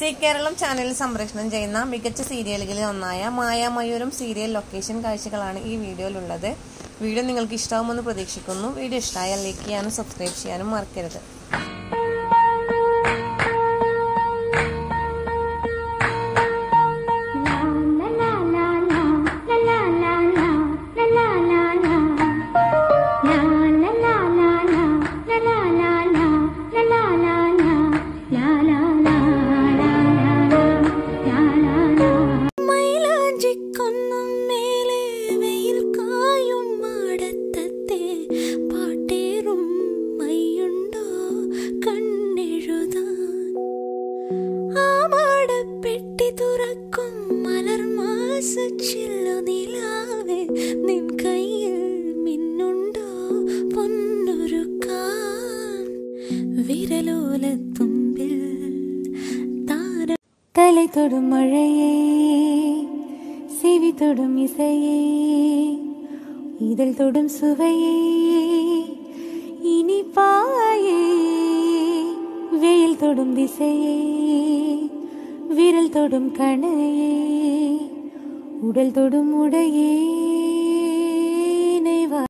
V Keralam ചാനലിൽ സംപ്രേഷണം ചെയ്യുന്ന മികച്ച സീരിയലുകളിൽ ഒന്നായ മായാമയൂരം സീരിയൽ ലൊക്കേഷൻ കാഴ്ചകളാണ് ഈ വീഡിയോയിലുള്ളത്. വീഡിയോ നിങ്ങൾക്ക് ഇഷ്ടമാകുമെന്ന് പ്രതീക്ഷിക്കുന്നു. വീഡിയോ ഇഷ്ടമായാൽ ലൈക്ക് ചെയ്യാനും സബ്സ്ക്രൈബ് ചെയ്യാനും മറക്കരുത്. മുട്ടി തുറക്കും മലർ മാസ ചില്ലു നിലാവേ നിൻ കയ്യിൽ മിന്നുണ്ടോ പൊന്നൊരു കാൻ വിരലോലത്തുമ്പിൽ താര തല തൊടും മഴയേ செவி தொடும் இசையே இதழ் தொடும் சுவையே இனிப்பாயே வெயில் தொடும் திசையே விரல் தொடும் கணையே உடல் தொடும் உடையே.